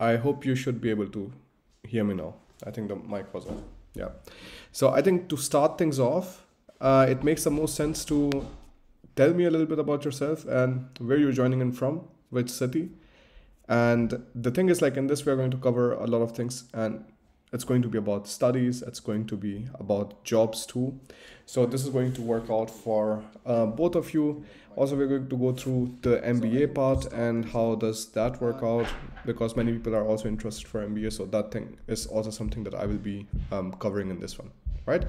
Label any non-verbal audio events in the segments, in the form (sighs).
I hope you should be able to hear me now. I think the mic was on. Yeah. So I think to start things off, uh, it makes the most sense to tell me a little bit about yourself and where you're joining in from, which city. And the thing is, like in this, we're going to cover a lot of things, and it's going to be about studies. It's going to be about jobs too. So this is going to work out for uh, both of you. Also, we're going to go through the MBA part and how does that work out because many people are also interested for MBA. So that thing is also something that I will be um, covering in this one, right?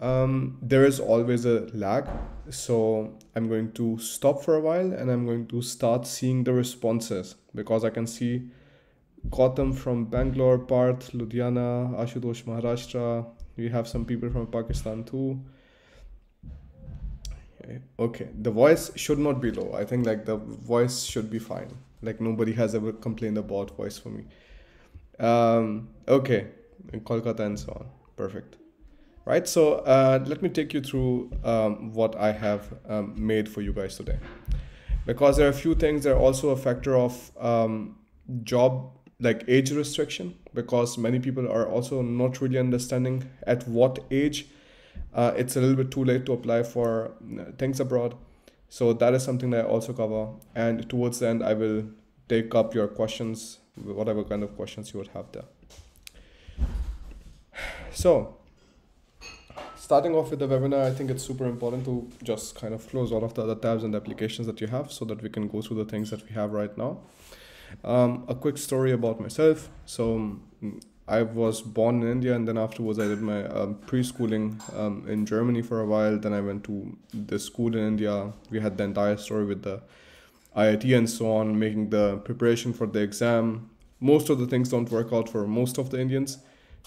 Um, there is always a lag. So I'm going to stop for a while and I'm going to start seeing the responses because I can see Gautam from Bangalore, Parth, Ludhiana, Ashutosh, Maharashtra. We have some people from Pakistan too. Okay, the voice should not be low. I think like the voice should be fine. Like nobody has ever complained about voice for me. Um, okay, in Kolkata and so on. Perfect. Right, so uh, let me take you through um, what I have um, made for you guys today. Because there are a few things, there are also a factor of um, job like age restriction because many people are also not really understanding at what age uh, it's a little bit too late to apply for uh, things abroad. So that is something that i also cover. And towards the end i will take up your questions whatever kind of questions you would have there. So starting off with the webinar i think it's super important to just kind of close all of the other tabs and applications that you have so that we can go through the things that we have right now um, a quick story about myself. So um, I was born in India, and then afterwards I did my um, preschooling um, in Germany for a while. Then I went to the school in India. We had the entire story with the IIT and so on, making the preparation for the exam. Most of the things don't work out for most of the Indians.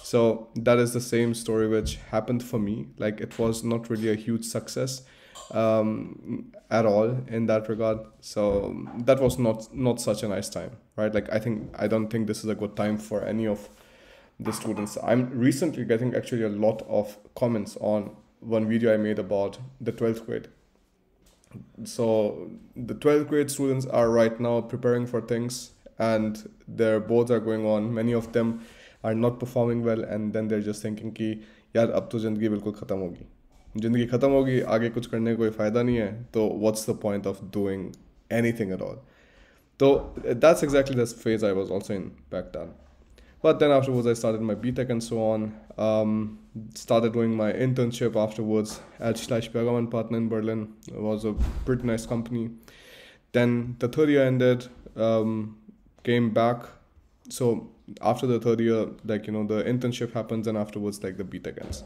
So that is the same story which happened for me. Like it was not really a huge success um, at all in that regard. So that was not not such a nice time, right? Like I think I don't think this is a good time for any of the students. I'm recently getting actually a lot of comments on one video I made about the 12th grade. So the 12th grade students are right now preparing for things and their boards are going on. Many of them are not performing well and then they're just thinking कि यार अब तो ज़िंदगी बिल्कुल ख़त्म होगी ज़िंदगी ख़त्म होगी आगे कुछ करने का कोई फ़ायदा नहीं है तो what's the point of doing anything at तो that's exactly this phase I was also in back then But then afterwards, I started my B.Tech and so on. Um, started doing my internship afterwards at Schlaich Bergermann Partner in Berlin. It was a pretty nice company. Then the third year ended, um, came back. So after the third year, like, you know, the internship happens and afterwards, like, the B.Tech ends.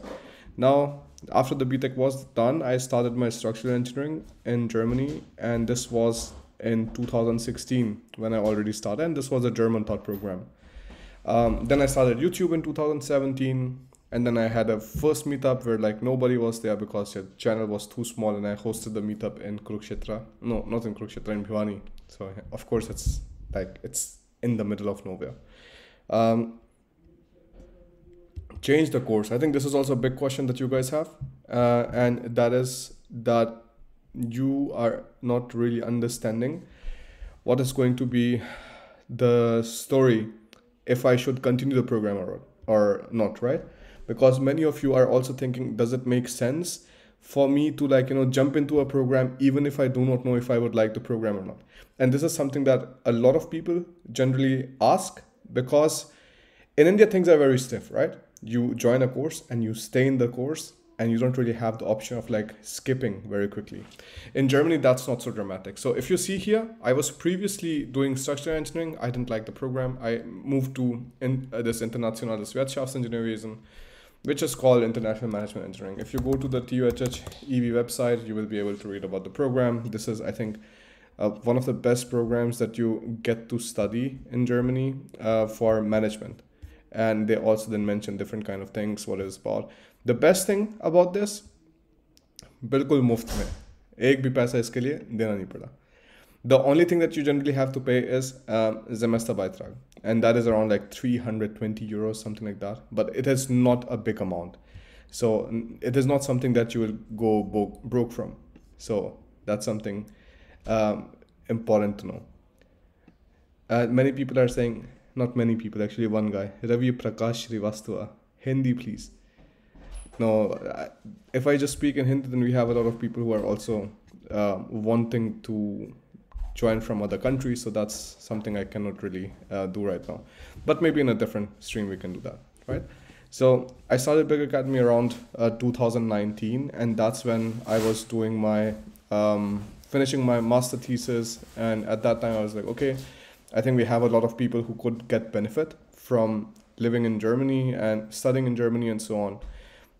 Now, after the B.Tech was done, I started my structural engineering in Germany, and this was in 2016 when I already started, and this was a German taught program. Um, then I started YouTube in 2017, and then I had a first meetup where like nobody was there because the channel was too small, and I hosted the meetup in Kurukshetra. No, not in Kurukshetra, in Bhiwani. So of course it's like it's in the middle of nowhere. Um, change the course? I think this is also a big question that you guys have, uh, and that is that you are not really understanding what is going to be the story if I should continue the program or, or not, right? Because many of you are also thinking, does it make sense for me to like, you know, jump into a program even if I do not know if I would like the program or not? And this is something that a lot of people generally ask because in India things are very stiff, right? You join a course and you stay in the course and you don't really have the option of like skipping very quickly. In Germany, that's not so dramatic. So if you see here, I was previously doing structural engineering. I didn't like the program. I moved to in, uh, this Internationales Wirtschaftsingenieurwesen, which is called International Management Engineering. If you go to the TUHH EB website, you will be able to read about the program. This is, I think, uh, one of the best programs that you get to study in Germany uh, for management and they also then mention different kind of things what is power the best thing about this bilkul मुफ्त में एक भी पैसा इसके लिए देना नहीं the only thing that you generally have to pay is uh, Semesterbeitrag, and that is around like 320 euros, something like that. But it is not a big amount, so it is not something that you will go bo- broke from. So that's something um, important to know. Uh, many people are saying not many people, actually, one guy, Ravi Prakash Srivastava. Hindi, please. No, if I just speak in Hindi, then we have a lot of people who are also uh, wanting to join from other countries. So that's something I cannot really uh, do right now. But maybe in a different stream, we can do that, right? So I started Big Academy around uh, 2019, and that's when I was doing my um, finishing my master thesis. And at that time, I was like, okay, I think we have a lot of people who could get benefit from living in Germany and studying in Germany and so on.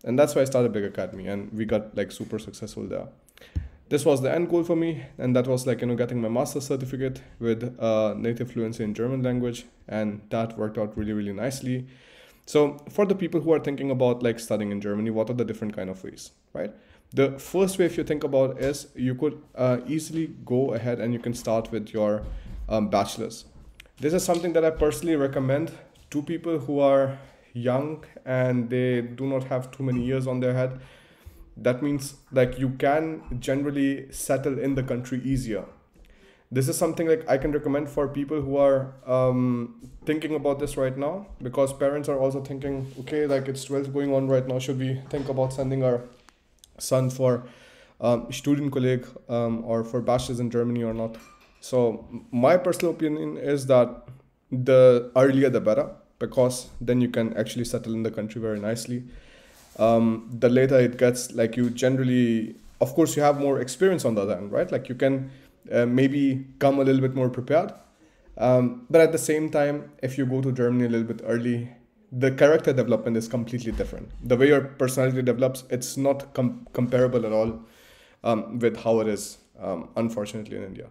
And that's why I started Big Academy, and we got like super successful there. This was the end goal for me, and that was like you know getting my master's certificate with uh, native fluency in German language, and that worked out really really nicely. So for the people who are thinking about like studying in Germany, what are the different kind of ways, right? The first way, if you think about, is you could uh, easily go ahead and you can start with your um, bachelor's. This is something that I personally recommend to people who are young and they do not have too many years on their head. That means like you can generally settle in the country easier this is something like I can recommend for people who are um, thinking about this right now because parents are also thinking, okay, like it's 12 going on right now. Should we think about sending our son for um, Studienkolleg um, or for bachelor's in Germany or not? So my personal opinion is that the earlier the better because then you can actually settle in the country very nicely. Um, the later it gets, like you generally, of course, you have more experience on the other end, right? Like you can uh, maybe come a little bit more prepared. Um, but at the same time, if you go to Germany a little bit early, the character development is completely different. The way your personality develops, it's not com- comparable at all um, with how it is, um, unfortunately, in India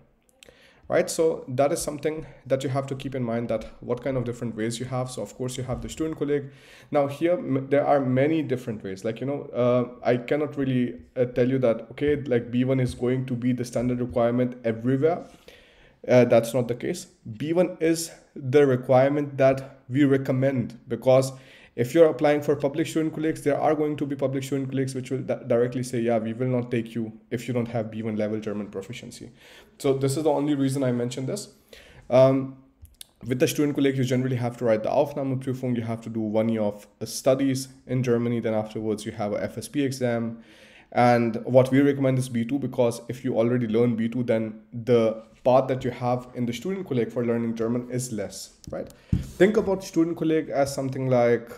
right? So that is something that you have to keep in mind that what kind of different ways you have. So of course you have the Studienkolleg now here there are many different ways. Like you know uh, i cannot really uh, tell you that okay like b1 is going to be the standard requirement everywhere. Uh, that's not the case. B1 is the requirement that we recommend because if you're applying for public Studienkollegs, there are going to be public Studienkollegs which will directly say, yeah, we will not take you if you don't have B1 level German proficiency. So this is the only reason I mentioned this. Um, with the Studienkolleg, you generally have to write the Aufnahmeprüfung. You have to do one year of studies in Germany. Then afterwards, you have a FSP exam. And what we recommend is B2 because if you already learn B2, then the part that you have in the Studienkolleg for learning German is less, right? Think about Studienkolleg as something like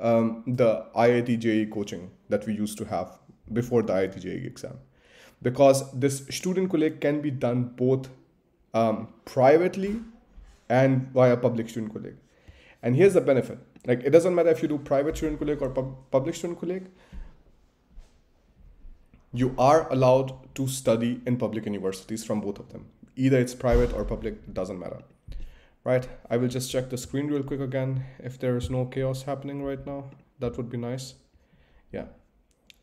um, the IIT JEE coaching that we used to have before the IIT JEE exam. Because this Studienkolleg can be done both um, privately and via public Studienkolleg. And here's the benefit. Like it doesn't matter if you do private Studienkolleg or pub- public Studienkolleg, you are allowed to study in public universities from both of them either it's private or public doesn't matter. Right? I will just check the screen real quick again. If there is no chaos happening right now that would be nice. Yeah.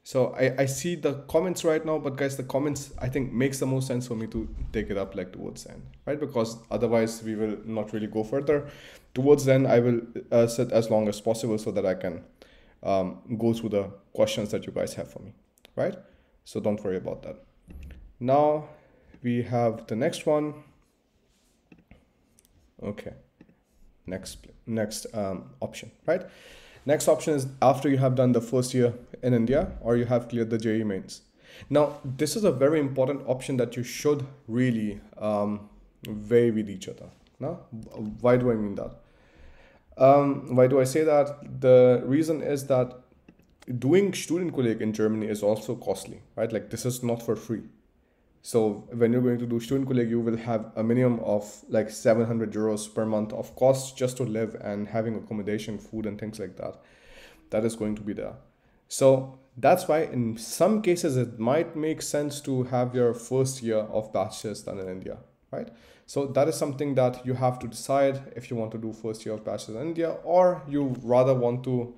So I, I see the comments right now but guys the comments i think makes the most sense for me to take it up like towards the end. Right? Because otherwise we will not really go further. Towards then i will uh, sit as long as possible so that i can um, go through the questions that you guys have for me. Right? So don't worry about that. Now we have the next one. Okay, next next um, option, right? Next option is after you have done the first year in India or you have cleared the JEE mains. Now, this is a very important option that you should really um, weigh with each other. Now, why do I mean that? Um, why do I say that? The reason is that doing Studienkolleg in Germany is also costly, right? Like this is not for free. So when you're going to do Studienkolleg, you will have a minimum of like 700 euros per month of costs just to live and having accommodation, food, and things like that. That is going to be there. So that's why in some cases it might make sense to have your first year of bachelor's done in India, right? So that is something that you have to decide if you want to do first year of bachelor's in India or you rather want to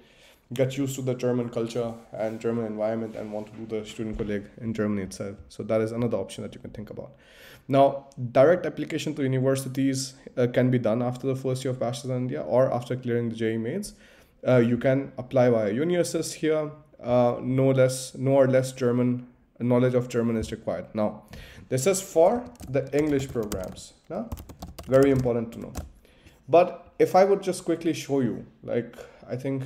get used to the German culture and German environment and want to do the Studienkolleg in Germany itself. So that is another option that you can think about. Now, direct application to universities uh, can be done after the first year of bachelor's in India or after clearing the JEE mains. Uh, you can apply via UniAssist here. Uh, no less, no or less German knowledge of German is required. Now, this is for the English programs. No? Very important to know. But if I would just quickly show you, like, I think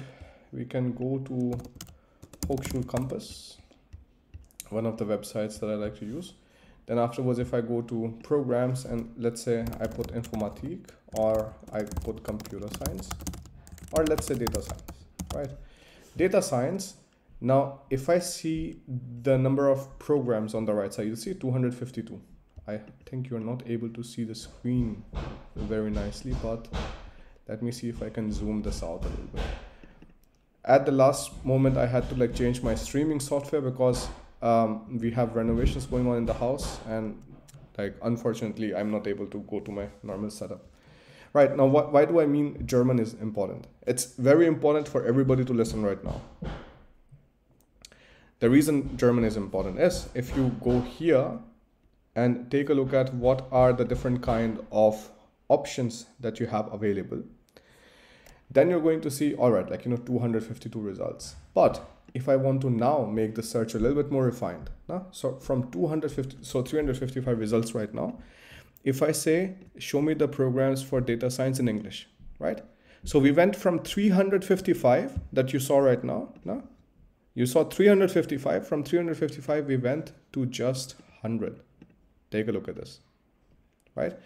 we can go to Hochschulkompass, one of the websites that I like to use. Then afterwards, if I go to programs and let's say I put Informatik or I put computer science or let's say data science, right? Data science. Now, if I see the number of programs on the right side, you'll see 252. I think you're not able to see the screen very nicely, but let me see if I can zoom this out a little bit. At the last moment, I had to like change my streaming software because um, we have renovations going on in the house and like unfortunately i'm not able to go to my normal setup. Right now what, why do i mean german is important? It's very important for everybody to listen right now. The reason german is important is if you go here and take a look at what are the different kind of options that you have available then you're going to see all right like you know 252 results but if I want to now make the search a little bit more refined, no? so from 250, so 355 results right now, if I say, show me the programs for data science in English, right? So we went from 355 that you saw right now, no? You saw 355, from 355 we went to just 100. Take a look at this, right?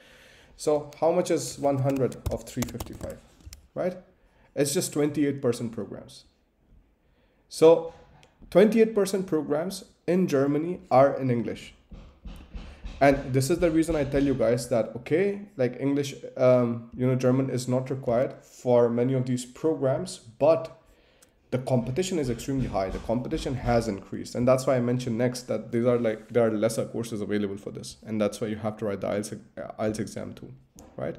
So how much is 100 of 355, right? It's just 28% programs. So 28% programs in Germany are in English. And this is the reason I tell you guys that, okay, like English, um, you know, German is not required for many of these programs, but the competition is extremely high. The competition has increased. And that's why I mentioned next that these are like, there are lesser courses available for this. And that's why you have to write the IELTS, IELTS exam too, right?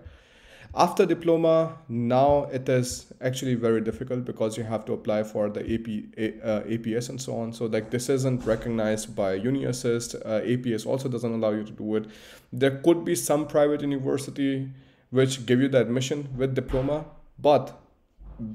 After diploma, now it is actually very difficult because you have to apply for the AP, uh, APS and so on. So like this isn't recognized by UniAssist. Uh, APS also doesn't allow you to do it. There could be some private university which give you the admission with diploma, but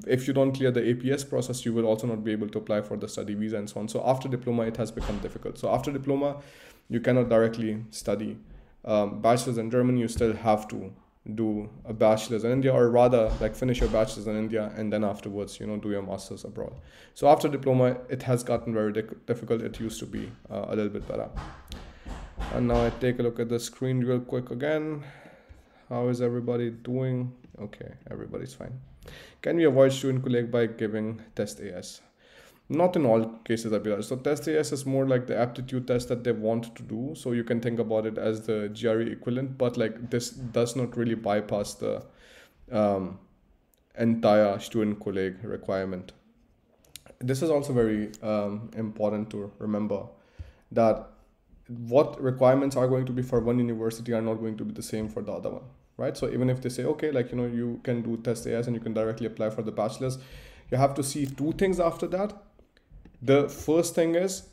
if you don't clear the APS process, you will also not be able to apply for the study visa and so on. So after diploma, it has become difficult. So after diploma, you cannot directly study. Um, bachelor's in Germany, you still have to do a bachelor's in India or rather like finish your bachelor's in India and then afterwards you know do your master's abroad. So after diploma it has gotten very difficult. It used to be uh, a little bit better. And now I take a look at the screen real quick again. How is everybody doing? Okay everybody's fine. Can we avoid Studienkolleg by giving TestAS not in all cases, believe. So TestAS is more like the aptitude test that they want to do. So you can think about it as the GRE equivalent, but like this does not really bypass the um, entire Studienkolleg requirement. This is also very um, important to remember that what requirements are going to be for one university are not going to be the same for the other one, right? So even if they say, okay, like, you know, you can do TestAS and you can directly apply for the bachelor's, you have to see two things after that the first thing is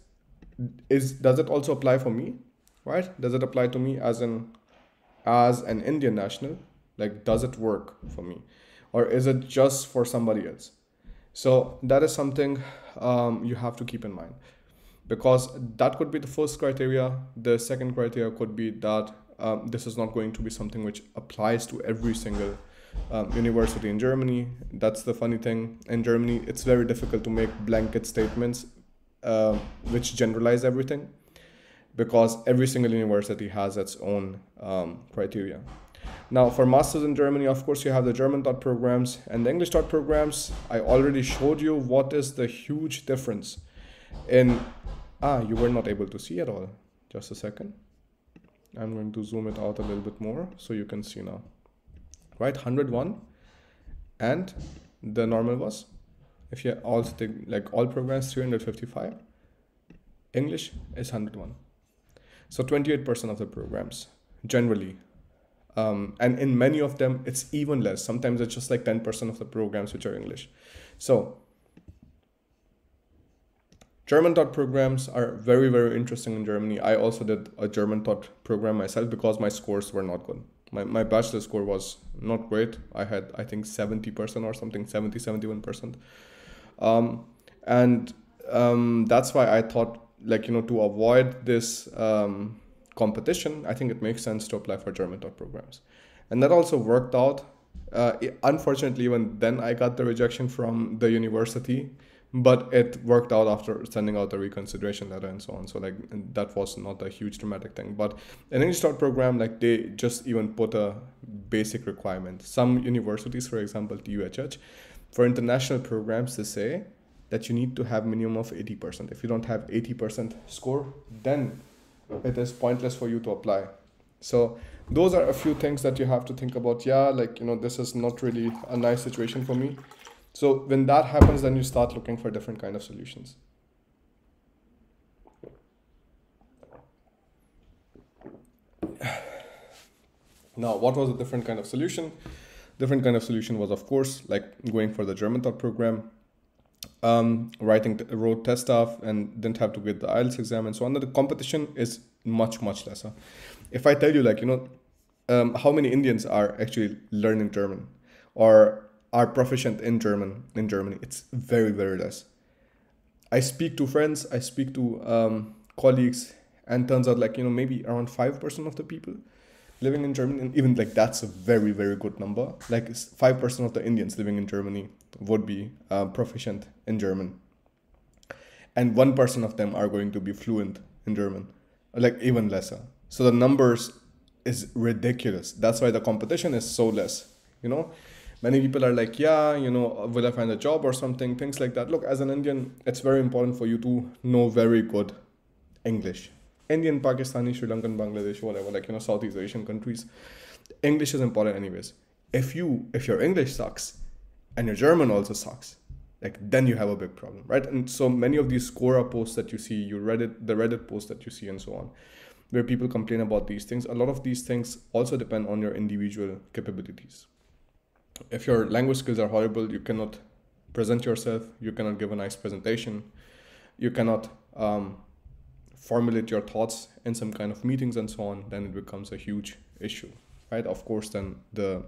is does it also apply for me? Right? Does it apply to me as an as an indian national? Like does it work for me? Or is it just for somebody else? So that is something um, you have to keep in mind. Because that could be the first criteria. The second criteria could be that um, this is not going to be something which applies to every single um, university in Germany. That's the funny thing. In Germany, it's very difficult to make blanket statements uh, which generalize everything because every single university has its own um, criteria. Now, for masters in Germany, of course, you have the German dot programs and the English dot programs. I already showed you what is the huge difference in. Ah, you were not able to see at all. Just a second. I'm going to zoom it out a little bit more so you can see now right? 101 and the normal was if you also take like all programs 355 english is 101 so 28% of the programs generally um, and in many of them it's even less. Sometimes it's just like 10% of the programs which are english. So German taught programs are very, very interesting in Germany. I also did a German taught program myself because my scores were not good my, my bachelor score was not great. I had, I think, 70% or something, 70, 71%. Um, and um, that's why I thought, like, you know, to avoid this um, competition, I think it makes sense to apply for German taught programs. And that also worked out uh, unfortunately, even then, I got the rejection from the university, but it worked out after sending out the reconsideration letter and so on. So like that was not a huge dramatic thing. But in any start program, like they just even put a basic requirement. Some universities, for example, the TUHH, for international programs, they say that you need to have minimum of 80%. If you don't have 80% score, then it is pointless for you to apply. So those are a few things that you have to think about yeah like you know this is not really a nice situation for me so when that happens then you start looking for different kind of solutions now what was a different kind of solution different kind of solution was of course like going for the german talk program um, writing the road test stuff and didn't have to get the IELTS exam and so on. The competition is much much lesser. If I tell you like you know um, how many Indians are actually learning German or are proficient in German in Germany? It's very very less. I speak to friends, I speak to um, colleagues, and turns out like you know maybe around five percent of the people living in Germany, and even like that's a very very good number. Like five percent of the Indians living in Germany would be uh, proficient in German, and one percent of them are going to be fluent in German, like even lesser. So the numbers is ridiculous. That's why the competition is so less. You know, many people are like, yeah, you know, uh, will I find a job or something? Things like that. Look, as an Indian, it's very important for you to know very good English. Indian, Pakistani, Sri Lankan, Bangladesh, whatever, like you know, Southeast Asian countries. English is important anyways. If you if your English sucks and your German also sucks, like then you have a big problem, right? And so many of these Quora posts that you see, you Reddit, the Reddit posts that you see, and so on, where people complain about these things. A lot of these things also depend on your individual capabilities. If your language skills are horrible, you cannot present yourself, you cannot give a nice presentation, you cannot um, formulate your thoughts in some kind of meetings and so on, then it becomes a huge issue, right? Of course, then the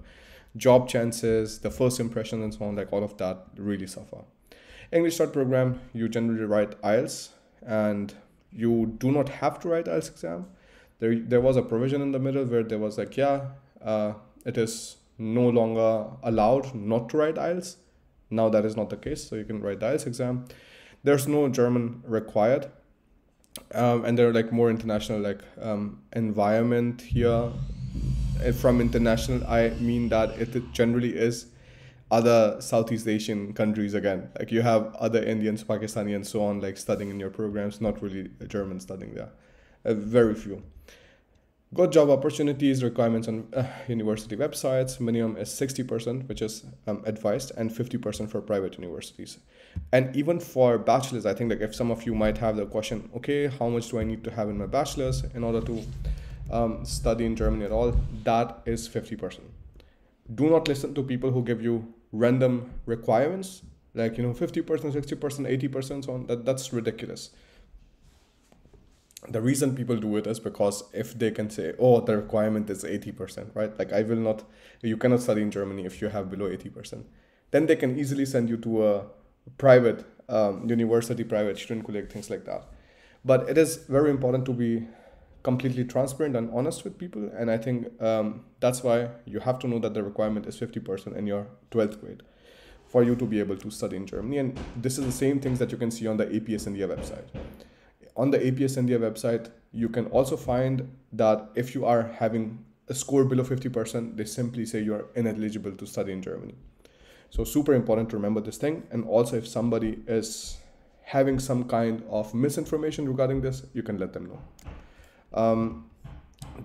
job chances, the first impression, and so on, like all of that really suffer. English Start program, you generally write IELTS and you do not have to write IELTS exam. There, there was a provision in the middle where there was like, yeah, uh, it is no longer allowed not to write IELTS. Now that is not the case, so you can write the IELTS exam. There's no German required, um, and there are like more international like um, environment here. And from international, I mean that it generally is other Southeast Asian countries again. Like you have other Indians, Pakistani, and so on, like studying in your programs, not really German studying there. Uh, very few. Good job opportunities, requirements on uh, university websites. Minimum is 60%, which is um, advised, and 50% for private universities. And even for bachelors, I think like if some of you might have the question, okay, how much do I need to have in my bachelor's in order to um, study in Germany at all? That is 50%. Do not listen to people who give you random requirements like you know 50% 60% 80% so on that that's ridiculous the reason people do it is because if they can say oh the requirement is 80% right like i will not you cannot study in germany if you have below 80% then they can easily send you to a private um, university private Studienkolleg things like that but it is very important to be completely transparent and honest with people. And I think um, that's why you have to know that the requirement is 50% in your 12th grade for you to be able to study in Germany. And this is the same things that you can see on the APS India website. On the APS India website, you can also find that if you are having a score below 50%, they simply say you're ineligible to study in Germany. So super important to remember this thing. And also if somebody is having some kind of misinformation regarding this, you can let them know. Um,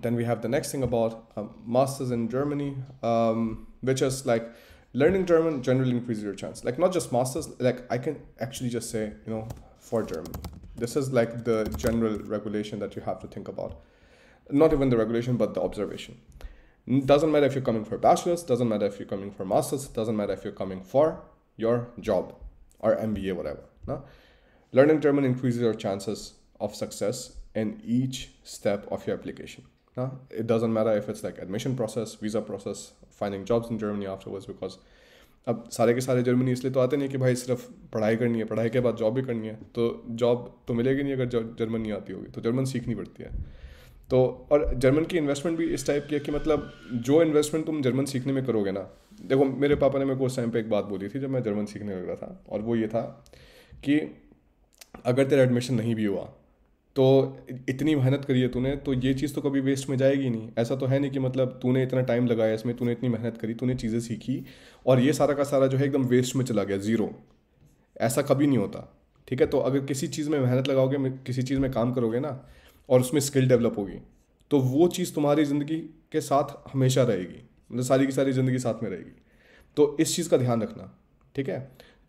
then we have the next thing about um, masters in Germany, um, which is like learning German generally increases your chance. Like not just masters, like I can actually just say, you know, for German. This is like the general regulation that you have to think about. Not even the regulation, but the observation. Doesn't matter if you're coming for bachelor's, doesn't matter if you're coming for master's, doesn't matter if you're coming for your job or MBA, whatever. No? Learning German increases your chances of success in each step of your application. Now, it doesn't matter if it's like admission process, visa process, finding jobs in Germany afterwards because अब सारे के सारे Germany इसलिए तो आते नहीं कि भाई सिर्फ़ पढ़ाई करनी है, पढ़ाई के बाद जॉब भी करनी है तो जॉब तो मिलेगी नहीं अगर जर्मन नहीं आती होगी तो जर्मन सीखनी पड़ती है। तो और जर्मन की इन्वेस्टमेंट भी इस टाइप की है कि मतलब जो इन्वेस्टमेंट तुम जर्मन सीखने में करोगे ना, देखो मेरे पापा ने मेरे को उस टाइम पे एक बात बोली थी जब मैं जर्मन सीखने लग रहा था, और वो ये था कि अगर तेरा एडमिशन नहीं भी हुआ तो इतनी मेहनत करी है तूने तो ये चीज़ तो कभी वेस्ट में जाएगी नहीं। ऐसा तो है नहीं कि मतलब तूने इतना टाइम लगाया, इसमें तूने इतनी मेहनत करी, तूने चीज़ें सीखी और ये सारा का सारा जो है एकदम वेस्ट में चला गया ज़ीरो ऐसा कभी नहीं होता, ठीक है? तो अगर किसी चीज़ में मेहनत लगाओगे किसी चीज़ में काम करोगे ना और उसमें स्किल डेवलप होगी तो वो चीज़ तुम्हारी ज़िंदगी के साथ हमेशा रहेगी मतलब सारी की सारी ज़िंदगी साथ में रहेगी। तो इस चीज़ का ध्यान रखना, ठीक है?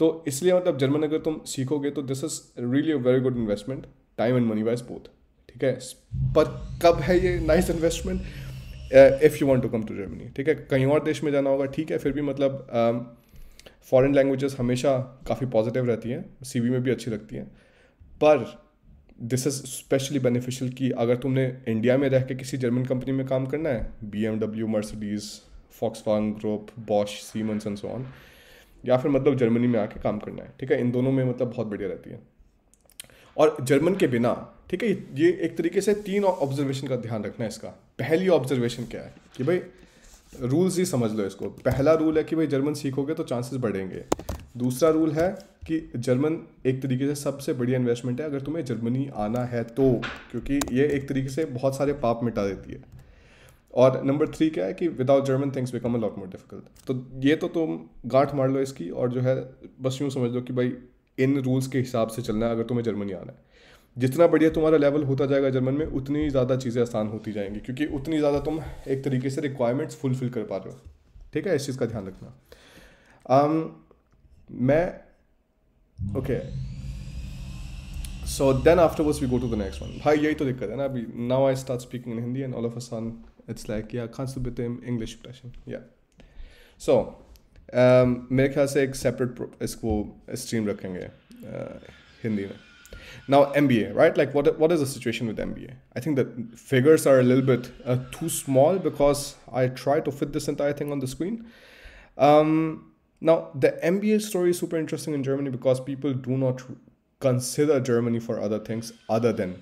तो इसलिए मतलब जर्मन अगर तुम सीखोगे तो this is really a very good investment time and money wise both ठीक है? पर कब है ये nice investment if you want to come to Germany ठीक है? कहीं और देश में जाना होगा ठीक है? फिर भी मतलब फॉरेन um, लैंग्वेजेस हमेशा काफ़ी पॉजिटिव रहती हैं सी वी में भी अच्छी लगती हैं। पर दिस इज़ स्पेशली बेनिफिशियल कि अगर तुमने इंडिया में रह के किसी जर्मन कंपनी में काम करना है B M W Mercedes Volkswagen group Bosch Siemens and so on या फिर मतलब जर्मनी में आके काम करना है ठीक है? इन दोनों में मतलब बहुत बढ़िया रहती है। और जर्मन के बिना, ठीक है, ये एक तरीके से तीन ऑब्जर्वेशन का ध्यान रखना है इसका। पहली ऑब्जर्वेशन क्या है? कि भाई रूल्स ही समझ लो इसको। पहला रूल है कि भाई जर्मन सीखोगे तो चांसेस बढ़ेंगे। दूसरा रूल है कि जर्मन एक तरीके से सबसे बढ़िया इन्वेस्टमेंट है, अगर तुम्हें जर्मनी आना है तो क्योंकि ये एक तरीके से बहुत सारे पाप मिटा देती है। और नंबर थ्री क्या है कि without German things become a lot more difficult तो ये तो तुम गांठ मार लो इसकी और जो है, बस यूँ समझ लो कि भाई इन रूल्स के हिसाब से चलना है अगर तुम्हें जर्मनी आना है। जितना बढ़िया तुम्हारा लेवल होता जाएगा जर्मन में उतनी ज़्यादा चीज़ें आसान होती जाएँगी क्योंकि उतनी ज़्यादा तुम एक तरीके से रिक्वायरमेंट्स फुलफिल कर पा रहे हो। ठीक है? इस चीज़ का ध्यान रखना। Um, मैं okay so then afterwards we go to the next one भाई यही तो दिक्कत है ना अभी। Now I start speaking in Hindi and all of a sudden it's like या खास बिट इंग्लिश एक्सप्रेशन या सो मेरे ख्याल से एक सेपरेट इसको स्ट्रीम रखेंगे uh, हिंदी में Now MBA, right? Like what what is the situation with MBA? I think the figures are a little bit uh, too small because I try to fit this entire thing on the screen. Um, now the MBA story is super interesting in Germany because people do not consider Germany for other things other than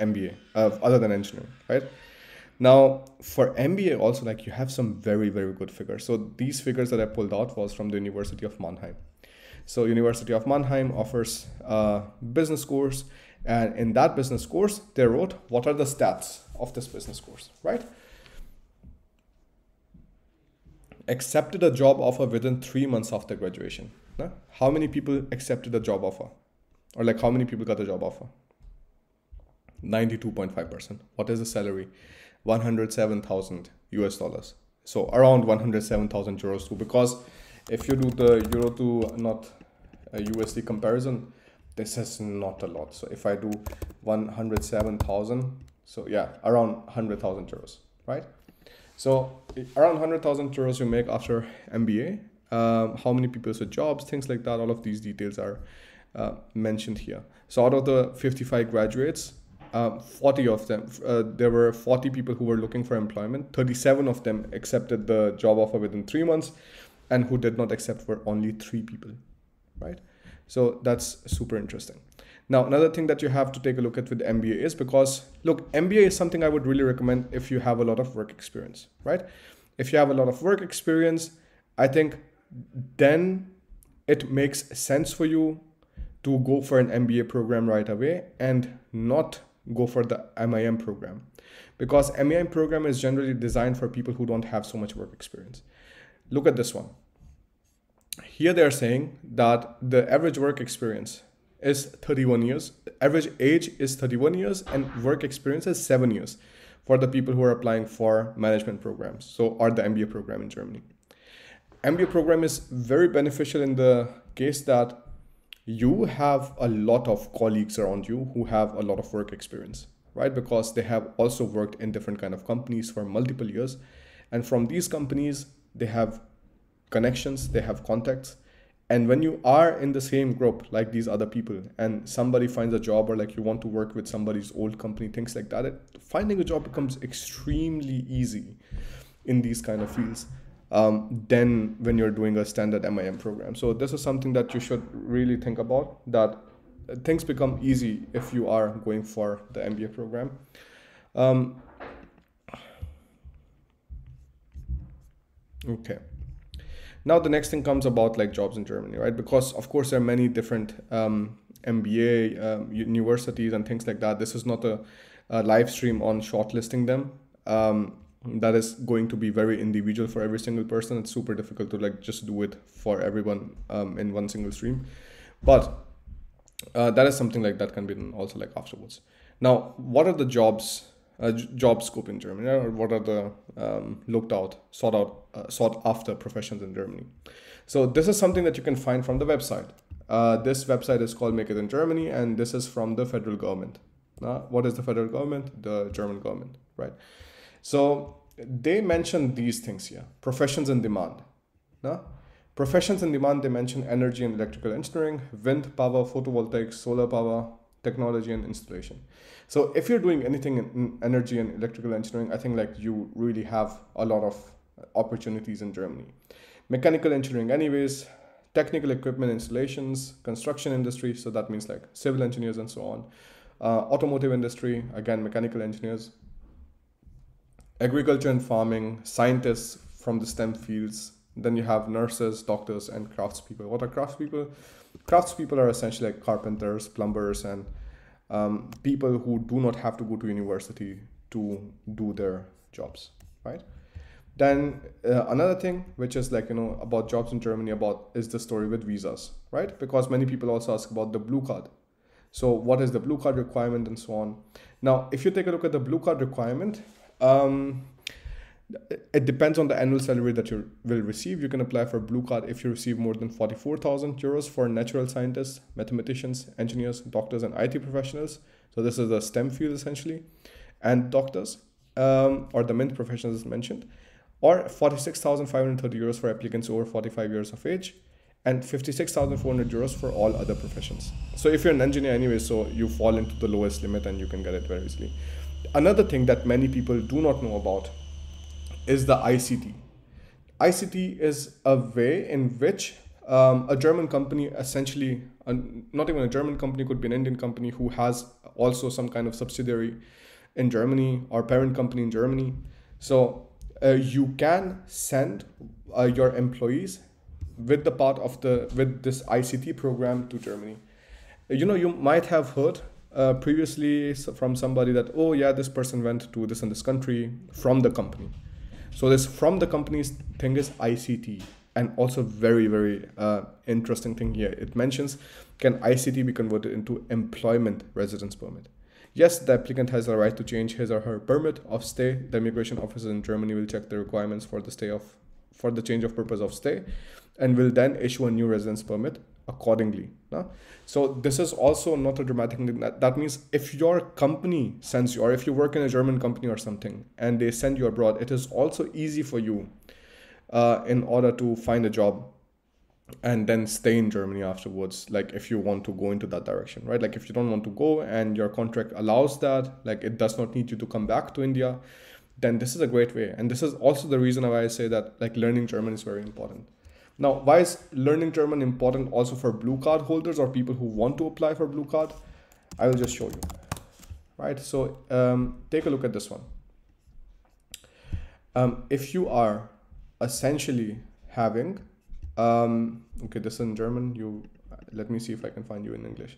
MBA, uh, other than engineering, right? Now for MBA also like you have some very very good figures. So these figures that I pulled out was from the University of Mannheim. So University of Mannheim offers a business course and in that business course they wrote what are the stats of this business course, right? Accepted a job offer within three months after graduation. How many people accepted a job offer? Or like how many people got a job offer? 92.5%. What is the salary? 107,000 US dollars. So around 107,000 euros too, because if you do the euro to not USD comparison, this is not a lot. So if I do 107,000, so yeah, around 100,000 euros, right? So around 100,000 euros you make after MBA. Um, how many people with jobs, things like that. All of these details are uh, mentioned here. So out of the 55 graduates, uh, 40 of them, uh, there were 40 people who were looking for employment. 37 of them accepted the job offer within three months and who did not accept were only three people, right? So that's super interesting. Now, another thing that you have to take a look at with MBA is because, look, MBA is something I would really recommend if you have a lot of work experience, right? If you have a lot of work experience, I think then it makes sense for you to go for an MBA program right away and not go for the MIM program because MIM program is generally designed for people who don't have so much work experience. Look at this one. Here they're saying that the average work experience is 31 years, average age is 31 years, and work experience is seven years for the people who are applying for management programs, so or the MBA program in Germany. MBA program is very beneficial in the case that you have a lot of colleagues around you who have a lot of work experience, right? Because they have also worked in different kind of companies for multiple years, and from these companies they have connections, they have contacts. And when you are in the same group like these other people, and somebody finds a job or like you want to work with somebody's old company, things like that, it, finding a job becomes extremely easy in these kind of fields um, than when you're doing a standard MIM program. So this is something that you should really think about that things become easy if you are going for the MBA program. Um, okay. Now the next thing comes about like jobs in Germany, right? Because of course there are many different um, MBA um, universities and things like that. This is not a, a live stream on shortlisting them. Um, that is going to be very individual for every single person. It's super difficult to like just do it for everyone um, in one single stream, but uh, that is something like that can be done also like afterwards. Now, what are the jobs? Uh, job scope in Germany, or what are the um, looked out, sought out, uh, sought after professions in Germany? So this is something that you can find from the website. Uh, this website is called Make It in Germany, and this is from the federal government. Uh, what is the federal government? The German government, right? So they mention these things here professions in demand. No? Professions in demand, they mention energy and electrical engineering, wind power, photovoltaics, solar power, technology, and installation. So if you're doing anything in energy and electrical engineering, I think like you really have a lot of opportunities in Germany. Mechanical engineering, anyways, technical equipment installations, construction industry, so that means like civil engineers and so on. Uh, automotive industry, again, mechanical engineers, agriculture and farming, scientists from the STEM fields. Then you have nurses, doctors, and craftspeople. What are craftspeople? Craftspeople are essentially like carpenters, plumbers, and um, people who do not have to go to university to do their jobs, right? Then uh, another thing, which is like you know about jobs in Germany, about is the story with visas, right? Because many people also ask about the blue card. So what is the blue card requirement and so on. Now, if you take a look at the blue card requirement, um, it depends on the annual salary that you will receive. You can apply for blue card if you receive more than 44,000 euros for natural scientists, mathematicians, engineers, doctors, and IT professionals. So this is the STEM field essentially, and doctors um, or the MINT professionals mentioned, or 46,530 euros for applicants over 45 years of age, and 56,400 euros for all other professions. So if you're an engineer anyway, so you fall into the lowest limit and you can get it very easily. Another thing that many people do not know about is the ICT. ICT is a way in which um, a German company, essentially, uh, not even a German company, could be an Indian company who has also some kind of subsidiary in Germany or parent company in Germany. So uh, you can send uh, your employees with the part of the with this ICT program to Germany. You know, you might have heard uh, previously from somebody that oh yeah, this person went to this and this country from the company. So this from the company's thing is ICT, and also very very uh, interesting thing here. It mentions can ICT be converted into employment residence permit. Yes, the applicant has the right to change his or her permit of stay. The immigration officer in Germany will check the requirements for the stay of for the change of purpose of stay and will then issue a new residence permit accordingly. So this is also not a dramatic thing. That, that means if your company sends you, or if you work in a German company or something, and they send you abroad, it is also easy for you uh, in order to find a job and then stay in Germany afterwards. Like if you want to go into that direction, right? Like if you don't want to go and your contract allows that, like it does not need you to come back to India, then this is a great way. And this is also the reason why I say that like learning German is very important. Now, why is learning German important also for blue card holders or people who want to apply for blue card? I will just show you. Right, so um, take a look at this one. Um, if you are essentially having, um, okay, this is in German, you let me see if I can find you in English.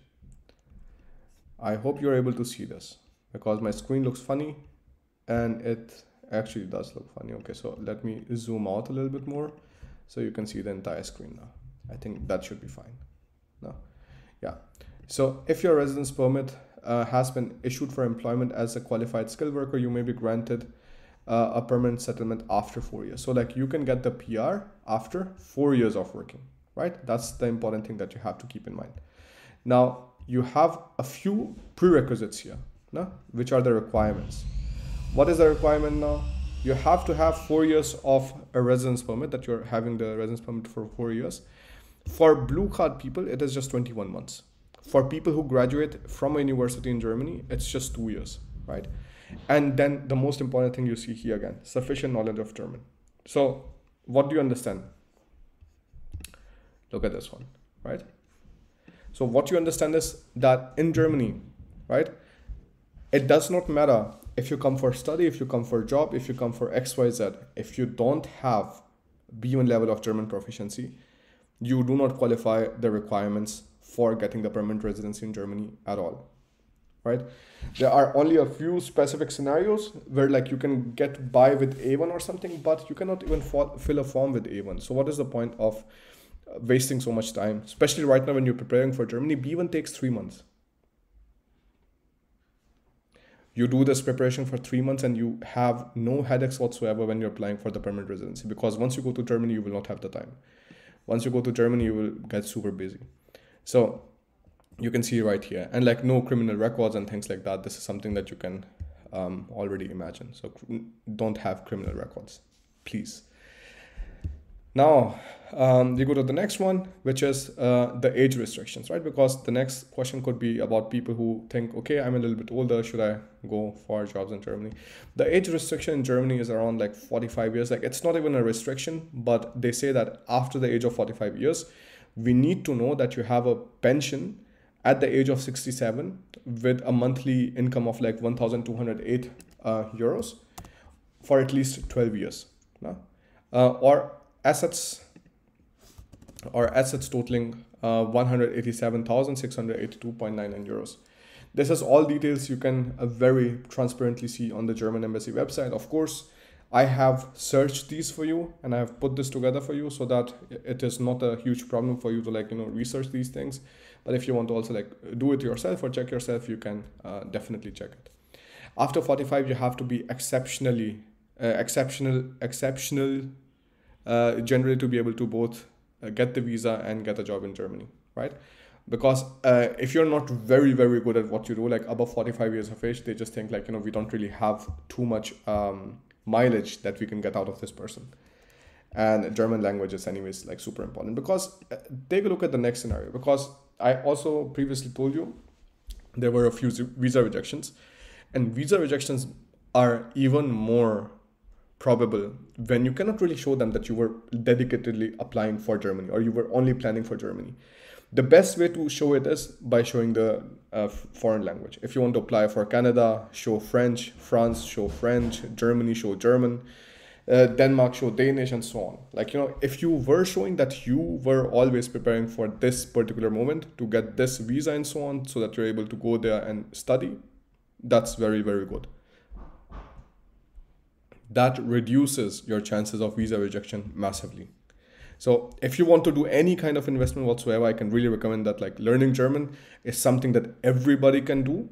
I hope you're able to see this because my screen looks funny and it actually does look funny. Okay, so let me zoom out a little bit more so you can see the entire screen now. I think that should be fine. No, yeah. So if your residence permit uh, has been issued for employment as a qualified skilled worker, you may be granted uh, a permanent settlement after four years. So like you can get the PR after four years of working, right? That's the important thing that you have to keep in mind. Now you have a few prerequisites here, no? which are the requirements. What is the requirement now? You have to have four years of a residence permit that you're having the residence permit for four years. For blue card people, it is just 21 months. For people who graduate from a university in Germany, it's just two years, right? And then the most important thing you see here again, sufficient knowledge of German. So what do you understand? Look at this one, right? So what you understand is that in Germany, right, it does not matter if you come for study, if you come for job, if you come for XYZ, if you don't have B1 level of German proficiency, you do not qualify the requirements for getting the permanent residency in Germany at all. Right? There are only a few specific scenarios where like you can get by with A1 or something, but you cannot even fill a form with A1. So what is the point of wasting so much time, especially right now when you're preparing for Germany? B1 takes three months you do this preparation for three months and you have no headaches whatsoever when you're applying for the permanent residency. Because once you go to germany you will not have the time. Once you go to germany you will get super busy. So you can see right here. And like no criminal records and things like that. This is something that you can um, already imagine. So don't have criminal records. Please now, um, we go to the next one, which is uh, the age restrictions, right? Because the next question could be about people who think, okay, I'm a little bit older, should I go for jobs in Germany? The age restriction in Germany is around like 45 years. Like it's not even a restriction, but they say that after the age of 45 years, we need to know that you have a pension at the age of 67 with a monthly income of like 1,208 uh, euros for at least 12 years. No? Uh, or assets or assets totaling uh, 187,682.99 euros. This is all details you can uh, very transparently see on the German embassy website. Of course, I have searched these for you and I have put this together for you so that it is not a huge problem for you to like, you know, research these things. But if you want to also like do it yourself or check yourself, you can uh, definitely check it. After 45, you have to be exceptionally, uh, exceptional, exceptional uh, generally to be able to both uh, get the visa and get a job in Germany, right? Because uh, if you're not very, very good at what you do, like above 45 years of age, they just think like, you know, we don't really have too much um, mileage that we can get out of this person. And German language is anyways like super important because uh, take a look at the next scenario because I also previously told you there were a few visa rejections and visa rejections are even more probable when you cannot really show them that you were dedicatedly applying for Germany or you were only planning for Germany. The best way to show it is by showing the uh, foreign language. If you want to apply for Canada, show French, France, show French, Germany, show German, uh, Denmark, show Danish, and so on. Like, you know, if you were showing that you were always preparing for this particular moment to get this visa and so on, so that you're able to go there and study, that's very, very good that reduces your chances of visa rejection massively. So if you want to do any kind of investment whatsoever, I can really recommend that like learning German is something that everybody can do.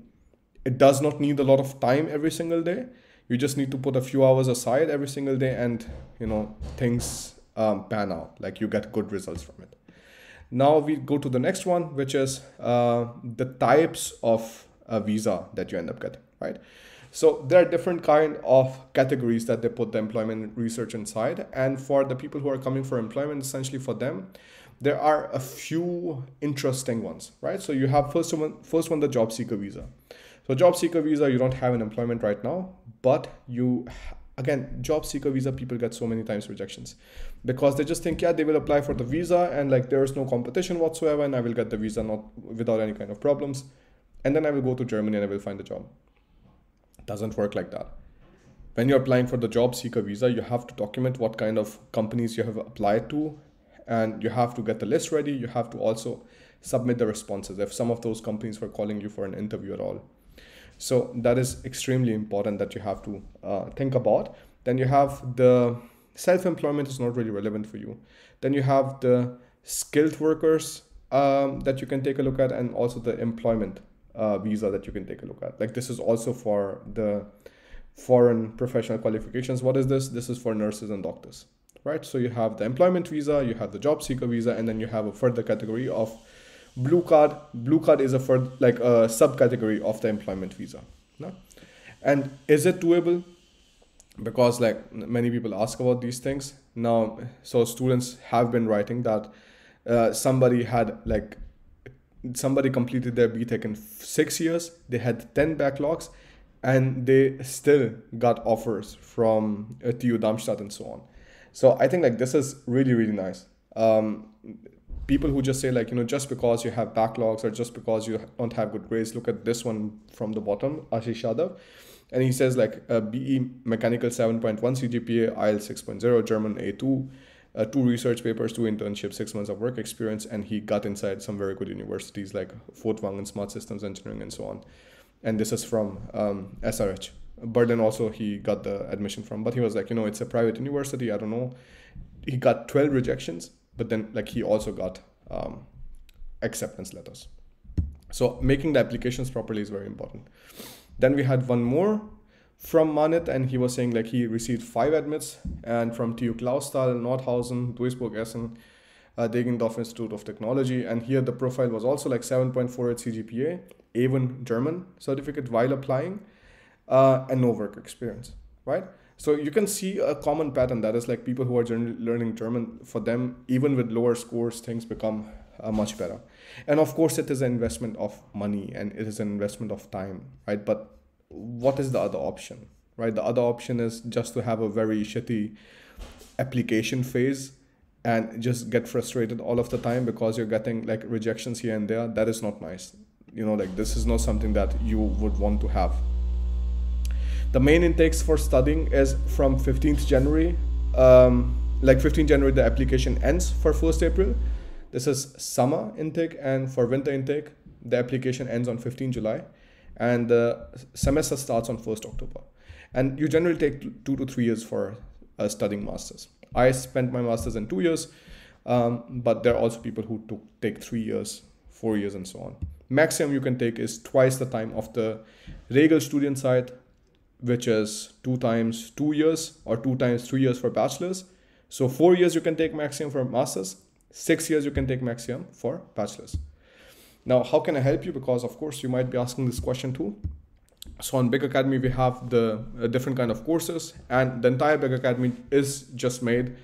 It does not need a lot of time every single day. You just need to put a few hours aside every single day and you know things um, pan out like you get good results from it. Now we go to the next one, which is uh, the types of a visa that you end up getting, right? So there are different kind of categories that they put the employment research inside. And for the people who are coming for employment, essentially for them, there are a few interesting ones, right? So you have first one, first one, the job seeker visa. So job seeker visa, you don't have an employment right now, but you again job seeker visa people get so many times rejections because they just think yeah they will apply for the visa and like there is no competition whatsoever and i will get the visa not without any kind of problems and then i will go to germany and i will find a job doesn't work like that. When you're applying for the job seeker visa, you have to document what kind of companies you have applied to, and you have to get the list ready. You have to also submit the responses if some of those companies were calling you for an interview at all. So that is extremely important that you have to uh, think about. Then you have the self employment is not really relevant for you. Then you have the skilled workers um, that you can take a look at, and also the employment uh, visa that you can take a look at. Like this is also for the foreign professional qualifications. What is this? This is for nurses and doctors, right? So you have the employment visa, you have the job seeker visa, and then you have a further category of blue card. Blue card is a further like a subcategory of the employment visa. No? And is it doable? Because like many people ask about these things now, so students have been writing that uh, somebody had like somebody completed their BTech in six years, they had 10 backlogs, and they still got offers from uh, TU Darmstadt and so on. So I think like this is really, really nice. Um, people who just say like, you know, just because you have backlogs or just because you don't have good grades, look at this one from the bottom, Ashish Yadav. And he says like a BE mechanical 7.1 CGPA, IL 6.0, German A2, uh, two research papers, two internships, six months of work experience, and he got inside some very good universities like Furtwangen and Smart Systems Engineering and so on. And this is from um, SRH. Berlin also he got the admission from, but he was like, you know, it's a private university. I don't know. He got 12 rejections, but then like he also got um, acceptance letters. So making the applications properly is very important. Then we had one more from MANIT, and he was saying like he received five admits, and from TU Clausthal, Nordhausen, Duisburg Essen, uh, Deggendorf Institute of Technology, and here the profile was also like 7.48 CGPA, A1 German certificate while applying, uh, and no work experience, right? So you can see a common pattern that is like people who are learning German, for them, even with lower scores, things become uh, much better. And of course, it is an investment of money and it is an investment of time, right? But what is the other option right? The other option is just to have a very shitty application phase and just get frustrated all of the time because you're getting like rejections here and there. That is not nice. You know like this is not something that you would want to have. The main intakes for studying is from 15th january um, like 15th january the application ends for 1st april. This is summer intake and for winter intake the application ends on 15 july and the semester starts on 1st October. And you generally take two to three years for uh, studying masters. I spent my masters in two years, um, but there are also people who took, take three years, four years, and so on. Maximum you can take is twice the time of the Regelstudienzeit, which is two times two years or two times three years for bachelors. So four years you can take maximum for masters, six years you can take maximum for bachelors. Now, how can I help you? Because of course you might be asking this question too. So on Big Academy, we have the uh, different kind of courses and the entire Big Academy is just made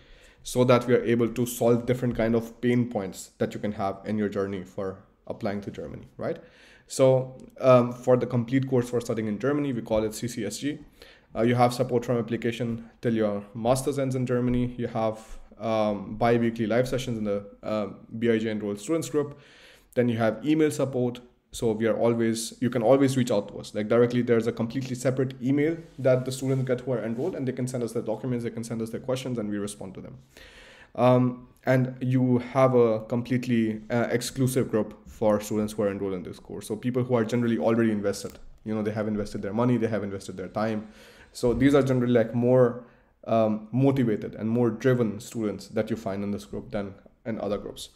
so that we are able to solve different kind of pain points that you can have in your journey for applying to Germany, right? So um, for the complete course for studying in Germany, we call it CCSG. Uh, you have support from application till your master's ends in Germany. You have um, bi-weekly live sessions in the uh, BIG enrolled students group then you have email support. So we are always you can always reach out to us. Like directly there's a completely separate email that the students get who are enrolled and they can send us their documents they can send us their questions and we respond to them. Um, and you have a completely uh, exclusive group for students who are enrolled in this course. So people who are generally already invested. You know they have invested their money they have invested their time. So these are generally like more um, motivated and more driven students that you find in this group than in other groups.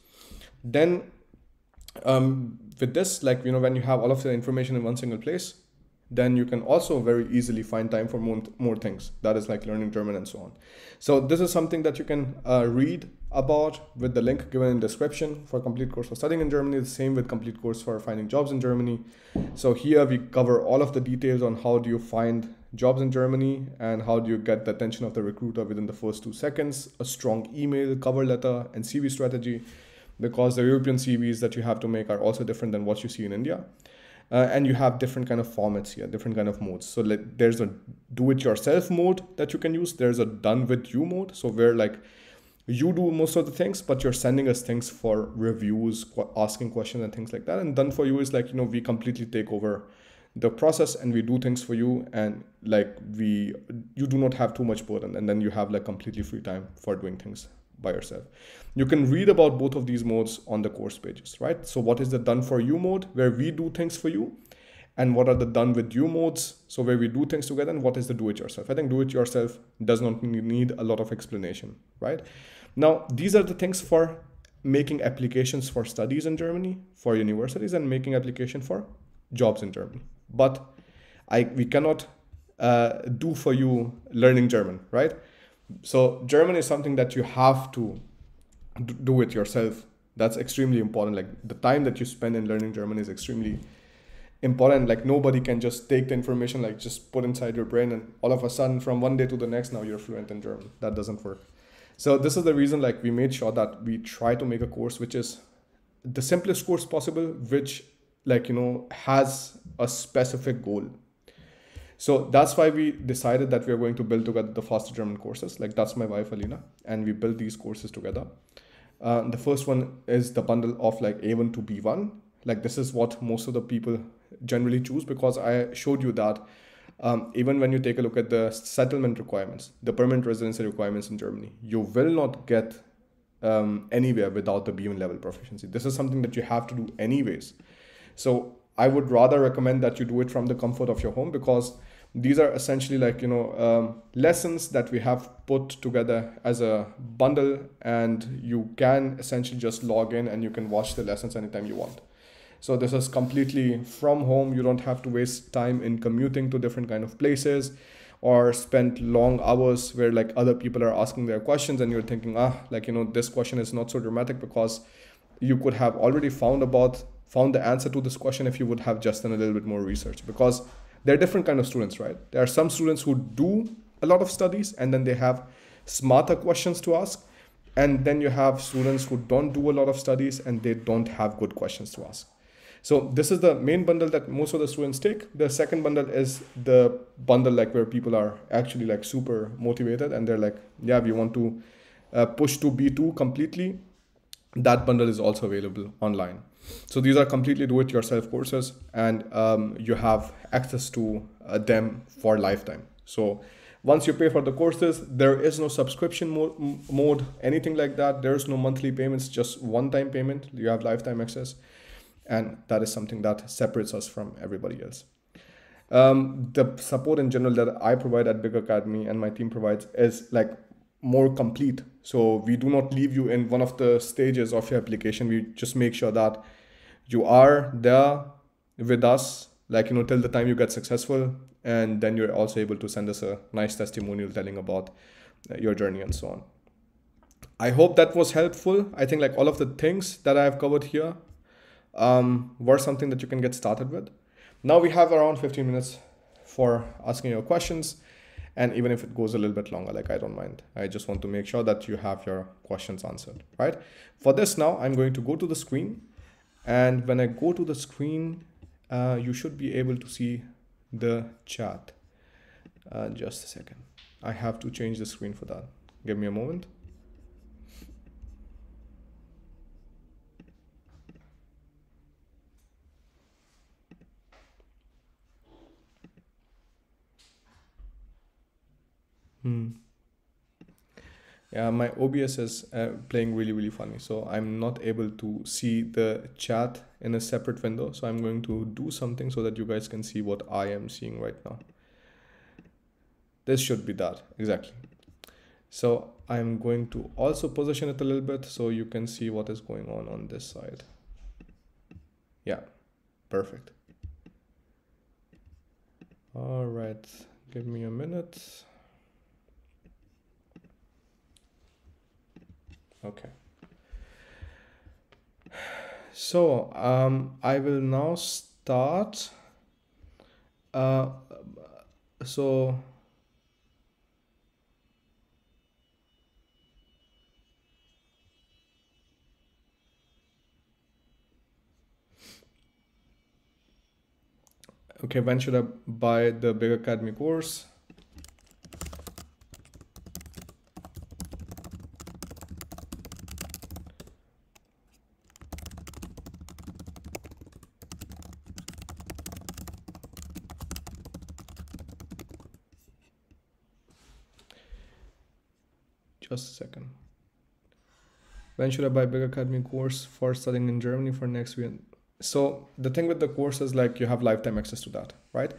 Then um, with this, like, you know, when you have all of the information in one single place, then you can also very easily find time for more, more things. That is like learning German and so on. So this is something that you can uh, read about with the link given in description for complete course for studying in Germany. The same with complete course for finding jobs in Germany. So here we cover all of the details on how do you find jobs in Germany and how do you get the attention of the recruiter within the first two seconds, a strong email, cover letter, and CV strategy because the European CVs that you have to make are also different than what you see in India. Uh, and you have different kind of formats here, different kind of modes. So there's a do-it-yourself mode that you can use. There's a done-with-you mode. So where like you do most of the things, but you're sending us things for reviews, qu- asking questions and things like that. And done for you is like, you know, we completely take over the process and we do things for you and like we you do not have too much burden and then you have like completely free time for doing things by yourself. You can read about both of these modes on the course pages, right? So what is the done for you mode where we do things for you? And what are the done with you modes? So where we do things together and what is the do it yourself? I think do it yourself does not need a lot of explanation, right? Now, these are the things for making applications for studies in Germany, for universities and making application for jobs in Germany. But I, we cannot uh, do for you learning German, right? So German is something that you have to do it yourself. That's extremely important. Like the time that you spend in learning German is extremely important. Like nobody can just take the information, like just put inside your brain, and all of a sudden, from one day to the next, now you're fluent in German. That doesn't work. So this is the reason, like we made sure that we try to make a course which is the simplest course possible, which like you know has a specific goal so that's why we decided that we are going to build together the faster German courses. Like that's my wife Alina, and we built these courses together. Uh, the first one is the bundle of like A1 to B1. Like this is what most of the people generally choose because I showed you that um, even when you take a look at the settlement requirements, the permanent residency requirements in Germany, you will not get um, anywhere without the B1 level proficiency. This is something that you have to do anyways. So I would rather recommend that you do it from the comfort of your home because these are essentially like you know um, lessons that we have put together as a bundle and you can essentially just log in and you can watch the lessons anytime you want. So this is completely from home. You don't have to waste time in commuting to different kind of places or spend long hours where like other people are asking their questions and you're thinking ah like you know this question is not so dramatic because you could have already found about found the answer to this question if you would have just done a little bit more research. Because there are different kind of students right? There are some students who do a lot of studies and then they have smarter questions to ask and then you have students who don't do a lot of studies and they don't have good questions to ask. So this is the main bundle that most of the students take. The second bundle is the bundle like where people are actually like super motivated and they're like yeah we want to uh, push to b2 completely. That bundle is also available online so these are completely do-it-yourself courses, and um, you have access to uh, them for lifetime. So once you pay for the courses, there is no subscription mo- mode, anything like that. There's no monthly payments, just one-time payment. You have lifetime access, and that is something that separates us from everybody else. Um, the support in general that I provide at Big Academy and my team provides is like more complete. So we do not leave you in one of the stages of your application. We just make sure that you are there with us, like you know, till the time you get successful, and then you're also able to send us a nice testimonial telling about uh, your journey and so on. I hope that was helpful. I think like all of the things that I have covered here um, were something that you can get started with. Now we have around 15 minutes for asking your questions and even if it goes a little bit longer like i don't mind. I just want to make sure that you have your questions answered right? For this now i'm going to go to the screen. And when i go to the screen uh, you should be able to see the chat uh, just a second. I have to change the screen for that. Give me a moment Hmm. Yeah, my OBS is uh, playing really, really funny. So I'm not able to see the chat in a separate window. So I'm going to do something so that you guys can see what I am seeing right now. This should be that, exactly. So I'm going to also position it a little bit so you can see what is going on on this side. Yeah, perfect. All right, give me a minute. Okay. So um, I will now start. Uh, so okay, when should I buy the Big Academy course? Just a second. When should I buy Big Academy course for studying in Germany for next week? So the thing with the course is like you have lifetime access to that, right?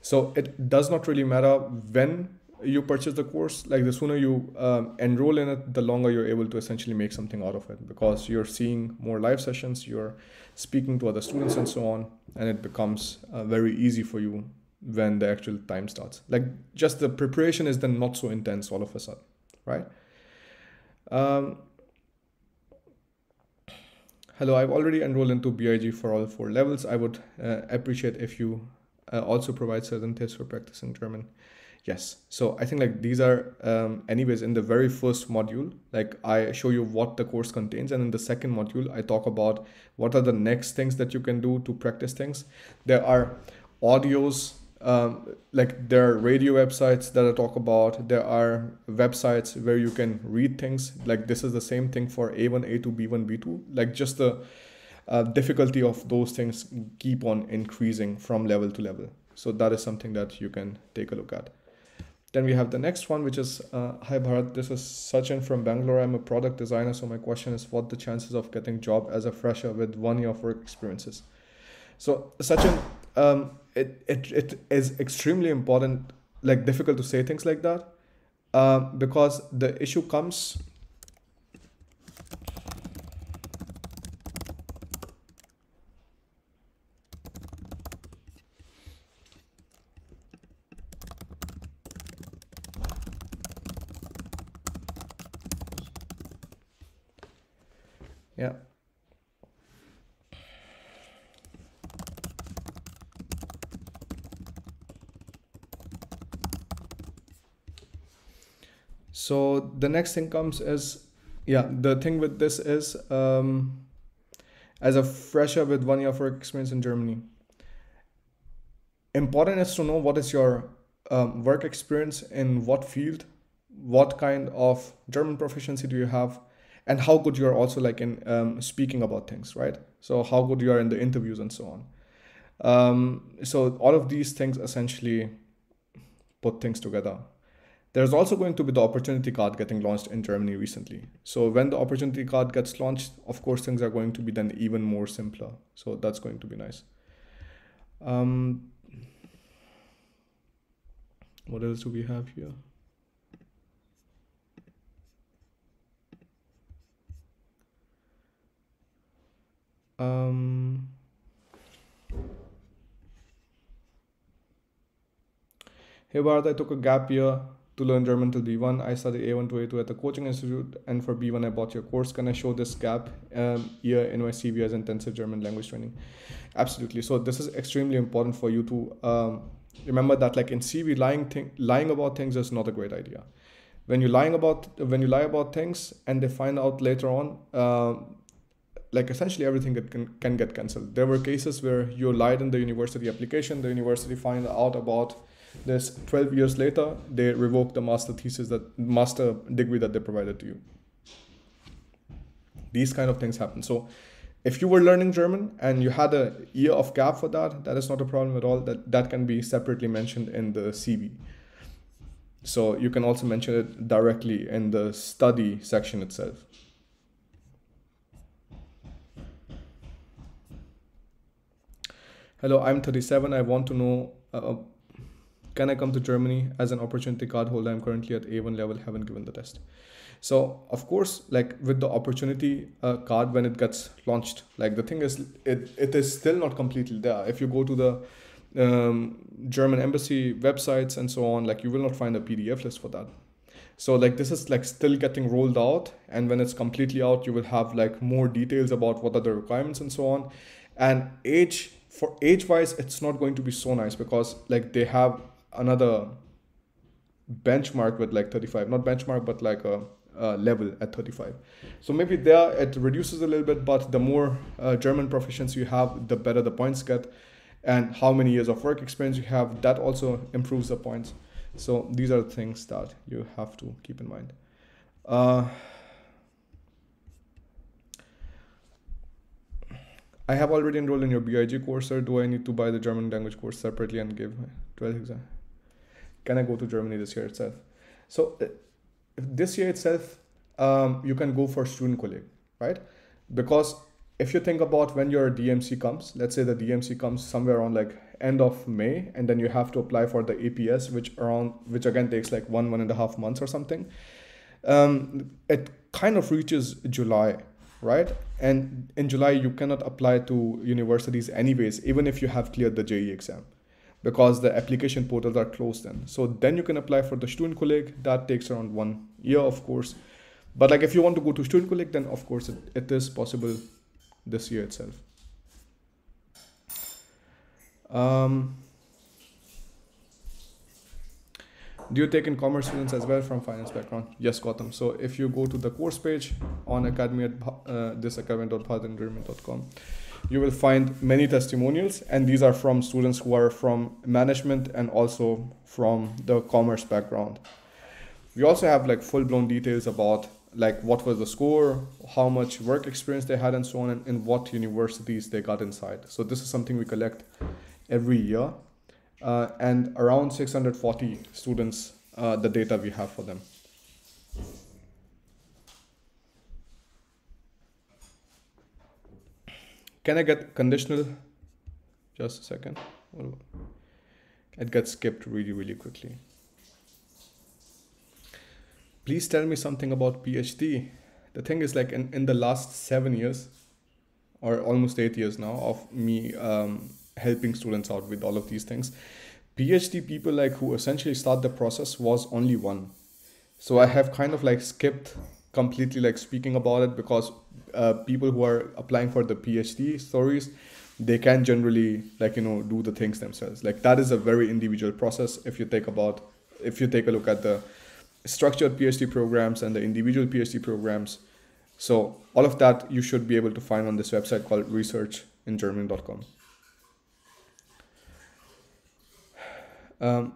So it does not really matter when you purchase the course. Like the sooner you um, enroll in it, the longer you're able to essentially make something out of it because you're seeing more live sessions, you're speaking to other students and so on, and it becomes uh, very easy for you when the actual time starts. Like just the preparation is then not so intense all of a sudden, right? Um, hello, I've already enrolled into BIG for all four levels. I would uh, appreciate if you uh, also provide certain tips for practicing German. Yes, so I think like these are um, anyways in the very first module, like I show you what the course contains. And in the second module, I talk about what are the next things that you can do to practice things. There are audios um, like there are radio websites that I talk about. There are websites where you can read things. Like this is the same thing for A1, A2, B1, B2. Like just the uh, difficulty of those things keep on increasing from level to level. So that is something that you can take a look at. Then we have the next one, which is uh, Hi Bharat. This is Sachin from Bangalore. I'm a product designer. So my question is, what the chances of getting job as a fresher with one year of work experiences? So Sachin, um, it, it it is extremely important, like difficult to say things like that, uh, because the issue comes Yeah. So the next thing comes is, yeah, the thing with this is, um, as a fresher with one year of work experience in Germany, important is to know what is your um, work experience in what field, what kind of German proficiency do you have, and how good you're also like in um, speaking about things right? So how good you are in the interviews and so on. Um, so all of these things essentially put things together there's also going to be the opportunity card getting launched in germany recently. So when the opportunity card gets launched of course things are going to be then even more simpler. So that's going to be nice. Um, what else do we have here? Um, hey Bharat, I took a gap year to learn German till B1. I studied A1 to A2 at the coaching institute, and for B1 I bought your course. Can I show this gap um, in my CV as intensive German language training? Absolutely. So this is extremely important for you to um, remember that, like in CV, lying thing, lying about things is not a great idea. When you lying about when you lie about things and they find out later on, uh, like essentially everything that can, can get cancelled. There were cases where you lied in the university application, the university find out about this 12 years later, they revoke the master thesis that master degree that they provided to you. These kind of things happen. So if you were learning German and you had a year of gap for that, that is not a problem at all. That that can be separately mentioned in the CV. So you can also mention it directly in the study section itself. Hello, I'm 37. I want to know uh, can I come to Germany as an opportunity card holder? I'm currently at A1 level, haven't given the test. So, of course, like with the opportunity uh, card when it gets launched, like the thing is, it, it is still not completely there. If you go to the um, German embassy websites and so on, like you will not find a PDF list for that. So like this is like still getting rolled out, and when it's completely out, you will have like more details about what are the requirements and so on. And age for age wise it's not going to be so nice because like they have another benchmark with like 35 not benchmark but like a, a level at 35 so maybe there it reduces a little bit but the more uh, german proficiency you have the better the points get. And how many years of work experience you have that also improves the points. So these are things that you have to keep in mind. Uh, I have already enrolled in your BIG course, sir. Do I need to buy the German language course separately and give 12 exam? Can I go to Germany this year itself? So uh, this year itself, um, you can go for Studienkolleg, right? Because if you think about when your DMC comes, let's say the DMC comes somewhere around like end of May, and then you have to apply for the APS, which around which again takes like one one and a half months or something. Um, it kind of reaches July, right? And in July, you cannot apply to universities anyways, even if you have cleared the JEE exam because the application portals are closed then. So then you can apply for the Studienkolleg. That takes around one year, of course. But like if you want to go to Studienkolleg, then of course it, it is possible this year itself. Um, Do you take in commerce students as well from finance background? Yes, Gautam. So if you go to the course page on academy at uh, thisacademy.bharatandgerman.com, you will find many testimonials, and these are from students who are from management and also from the commerce background. We also have like full blown details about like what was the score, how much work experience they had, and so on, and, and what universities they got inside. So this is something we collect every year uh, and around 640 students uh, the data we have for them. Can I get conditional? Just a second. It gets skipped really, really quickly. Please tell me something about PhD. The thing is like in, in the last seven years or almost eight years now of me um, helping students out with all of these things, PhD people like who essentially start the process was only one. So I have kind of like skipped completely like speaking about it because uh, people who are applying for the PhD stories, they can generally like you know do the things themselves. Like that is a very individual process. If you take about if you take a look at the structured PhD programs and the individual PhD programs, so all of that you should be able to find on this website called researchingermany.com. Um,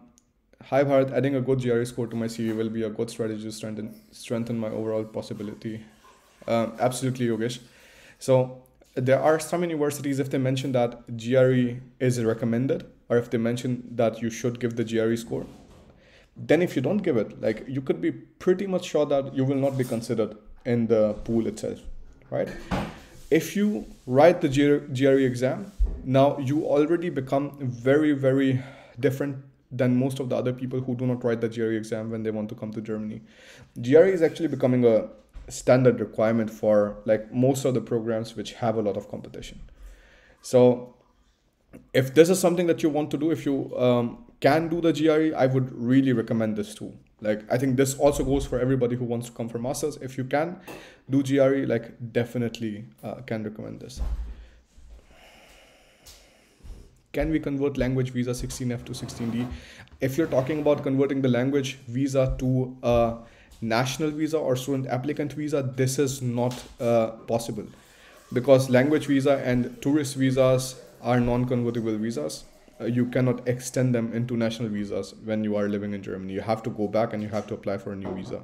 hi Bharat, adding a good GRE score to my CV will be a good strategy to strengthen, strengthen my overall possibility. Um, absolutely, Yogesh. So there are some universities, if they mention that GRE is recommended, or if they mention that you should give the GRE score, then if you don't give it, like you could be pretty much sure that you will not be considered in the pool itself, right? If you write the GRE exam, now you already become very, very different than most of the other people who do not write the GRE exam when they want to come to Germany. GRE is actually becoming a standard requirement for like most of the programs which have a lot of competition. So if this is something that you want to do, if you um, can do the GRE, I would really recommend this too. Like I think this also goes for everybody who wants to come for masters. If you can do GRE, like definitely uh, can recommend this can we convert language visa 16F to 16D? If you're talking about converting the language visa to a national visa or student applicant visa, this is not uh, possible because language visa and tourist visas are non-convertible visas. Uh, you cannot extend them into national visas when you are living in Germany. You have to go back and you have to apply for a new visa.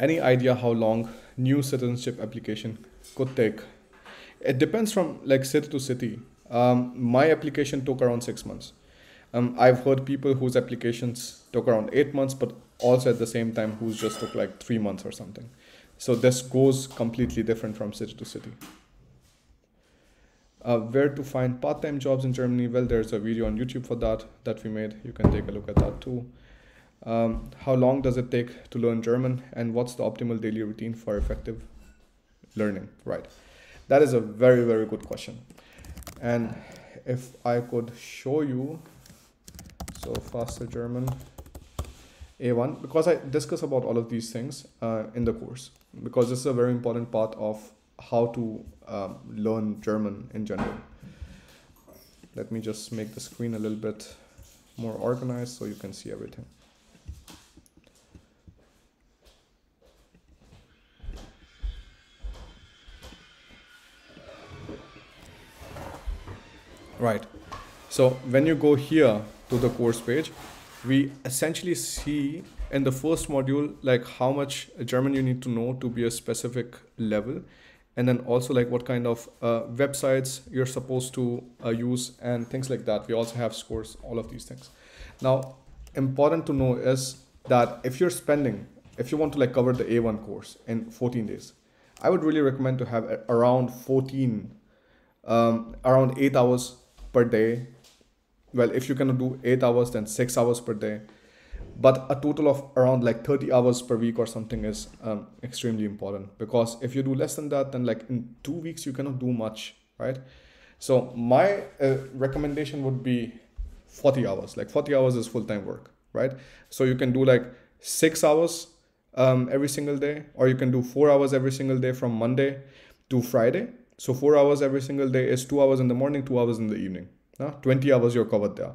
Any idea how long new citizenship application could take it depends from like city to city. Um, my application took around six months. Um, I've heard people whose applications took around eight months, but also at the same time whose just took like three months or something. So this goes completely different from city to city. Uh, where to find part-time jobs in Germany? Well, there's a video on YouTube for that that we made. You can take a look at that too. Um, how long does it take to learn German, and what's the optimal daily routine for effective learning? Right. That is a very, very good question. And if I could show you, so faster German A1, because I discuss about all of these things uh, in the course, because this is a very important part of how to um, learn German in general. Let me just make the screen a little bit more organized so you can see everything. Right. So when you go here to the course page, we essentially see in the first module like how much German you need to know to be a specific level and then also like what kind of uh, websites you're supposed to uh, use and things like that. We also have scores, all of these things. Now, important to know is that if you're spending, if you want to like cover the A1 course in 14 days, I would really recommend to have around 14, um, around eight hours per day. Well if you cannot do eight hours then six hours per day. But a total of around like 30 hours per week or something is um, extremely important. Because if you do less than that then like in two weeks you cannot do much right? So my uh, recommendation would be 40 hours. Like 40 hours is full-time work right? So you can do like six hours um, every single day or you can do four hours every single day from monday to friday so four hours every single day is two hours in the morning, two hours in the evening. Uh, 20 hours you're covered there.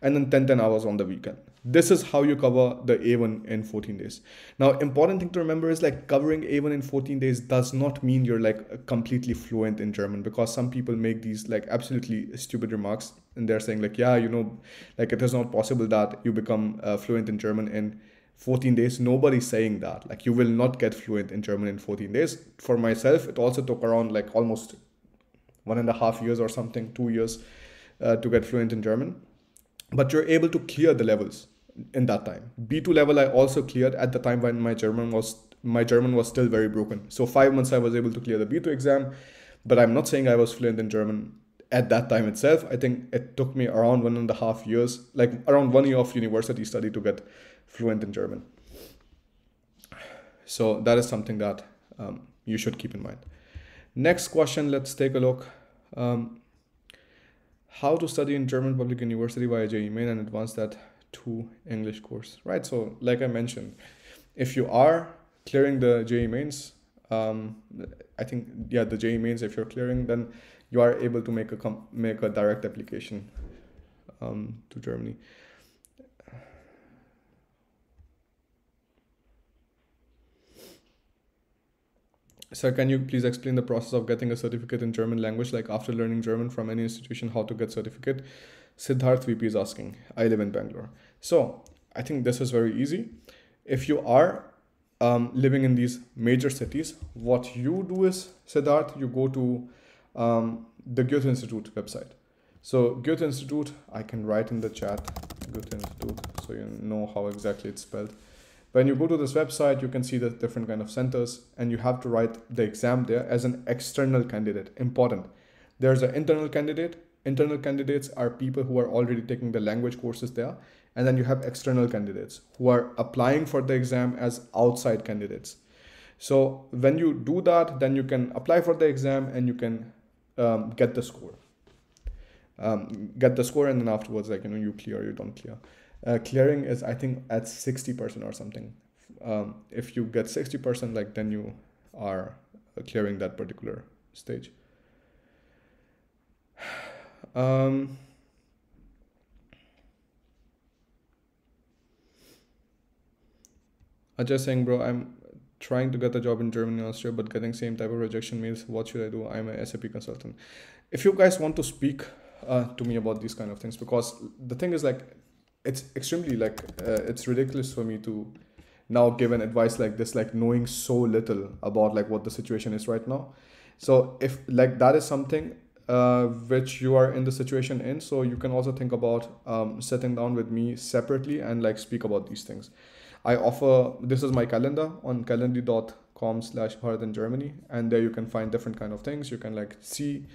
And then 10, 10 hours on the weekend. This is how you cover the A1 in 14 days. Now, important thing to remember is like covering A1 in 14 days does not mean you're like completely fluent in German because some people make these like absolutely stupid remarks and they're saying like, yeah, you know, like it is not possible that you become uh, fluent in German in 14 days nobody's saying that like you will not get fluent in german in 14 days for myself it also took around like almost one and a half years or something two years uh, to get fluent in German, but you're able to clear the levels in that time. B2 level I also cleared at the time when my German was my German was still very broken. So five months I was able to clear the B2 exam, but I'm not saying I was fluent in German at that time itself. I think it took me around one and a half years, like around one year of university study to get fluent in German. So that is something that um, you should keep in mind. Next question, let's take a look. Um, how to study in German public university via JEE main and advance that to English course, right? So like I mentioned, if you are clearing the JEE mains, um, I think, yeah, the JEE mains, if you're clearing, then you are able to make a, make a direct application um, to Germany. Sir, can you please explain the process of getting a certificate in German language, like after learning German from any institution, how to get certificate? Siddharth VP is asking. I live in Bangalore. So I think this is very easy. If you are um, living in these major cities, what you do is, Siddharth, you go to um, the Goethe Institute website. So Goethe Institute, I can write in the chat, Goethe Institute, so you know how exactly it's spelled. When you go to this website, you can see the different kind of centers and you have to write the exam there as an external candidate. Important. There's an internal candidate. Internal candidates are people who are already taking the language courses there. And then you have external candidates who are applying for the exam as outside candidates. So when you do that, then you can apply for the exam and you can um, get the score. Um, get the score and then afterwards, like, you know, you clear, you don't clear uh, clearing is I think at 60% or something. Um, if you get 60%, like then you are clearing that particular stage. (sighs) Um, I'm just saying, bro, I'm trying to get a job in Germany and Austria, but getting same type of rejection means what should I do? I'm a SAP consultant. If you guys want to speak uh, to me about these kind of things, because the thing is like it's extremely like uh, it's ridiculous for me to now give an advice like this like knowing so little about like what the situation is right now. So if like that is something uh, which you are in the situation in so you can also think about um, sitting down with me separately and like speak about these things. I offer this is my calendar on calendly.com slash bharat in germany and there you can find different kind of things. You can like see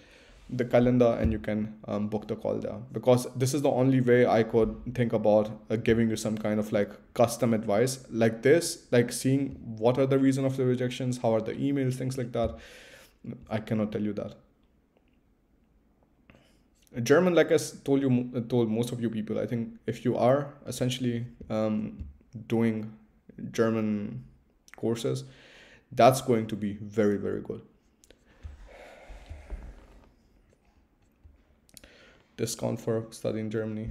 the calendar and you can um, book the call there. Because this is the only way i could think about uh, giving you some kind of like custom advice like this like seeing what are the reason of the rejections how are the emails things like that. I cannot tell you that. German like i told you told most of you people i think if you are essentially um, doing german courses that's going to be very very good discount for study in Germany.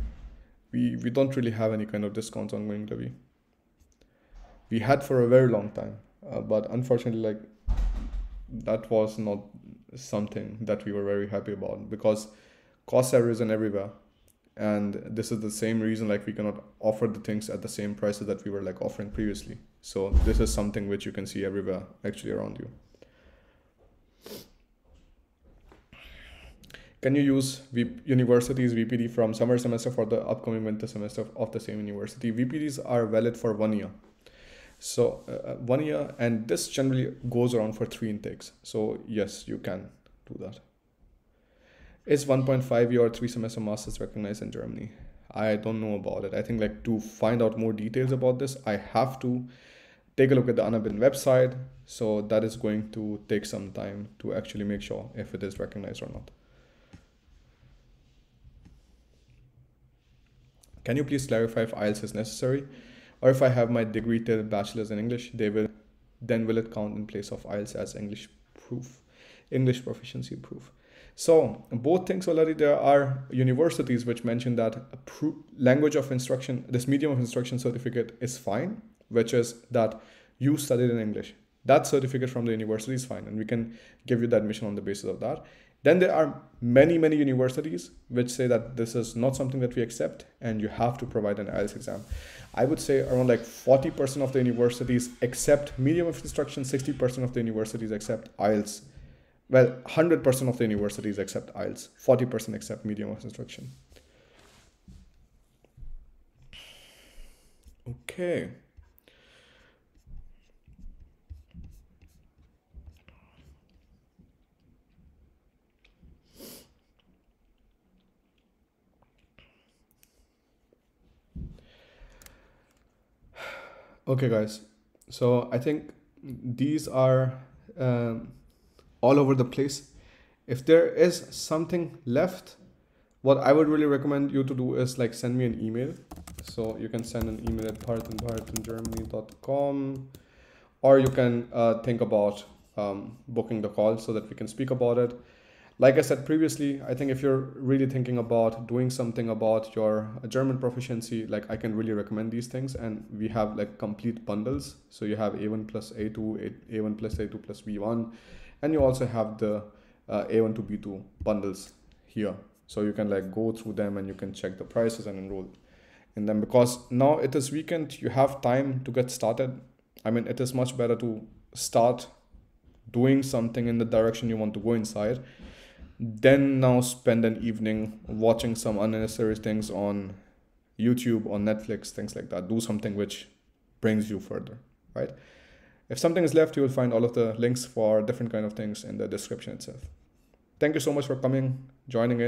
We we don't really have any kind of discounts on going to be. We had for a very long time, uh, but unfortunately, like that was not something that we were very happy about because costs have risen everywhere, and this is the same reason like we cannot offer the things at the same prices that we were like offering previously. So this is something which you can see everywhere actually around you. Can you use v- university's VPD from summer semester for the upcoming winter semester of the same university? VPDs are valid for one year. So uh, uh, one year, and this generally goes around for three intakes. So yes, you can do that. Is 1.5 year or three semester masters recognized in Germany? I don't know about it. I think like to find out more details about this, I have to take a look at the Anabin website. So that is going to take some time to actually make sure if it is recognized or not. Can you please clarify if IELTS is necessary? Or if I have my degree till bachelor's in English, they will then will it count in place of IELTS as English proof, English proficiency proof? So both things already there are universities which mention that language of instruction, this medium of instruction certificate is fine, which is that you studied in English. That certificate from the university is fine, and we can give you the admission on the basis of that. Then there are many, many universities which say that this is not something that we accept and you have to provide an IELTS exam. I would say around like 40% of the universities accept medium of instruction, 60% of the universities accept IELTS well 100% of the universities accept IELTS 40% accept medium of instruction. Okay okay guys. So i think these are um, all over the place. If there is something left what i would really recommend you to do is like send me an email. So you can send an email at bharat@bharatingermany.com or you can uh, think about um, booking the call so that we can speak about it like I said previously, I think if you're really thinking about doing something about your German proficiency, like I can really recommend these things. And we have like complete bundles. So you have A1 plus A2, A1 plus A2 plus B1, and you also have the uh, A1 to B2 bundles here. So you can like go through them and you can check the prices and enroll in them because now it is weekend. You have time to get started. I mean, it is much better to start doing something in the direction you want to go inside then now spend an evening watching some unnecessary things on YouTube, on Netflix, things like that. Do something which brings you further, right? If something is left, you will find all of the links for different kind of things in the description itself. Thank you so much for coming, joining in.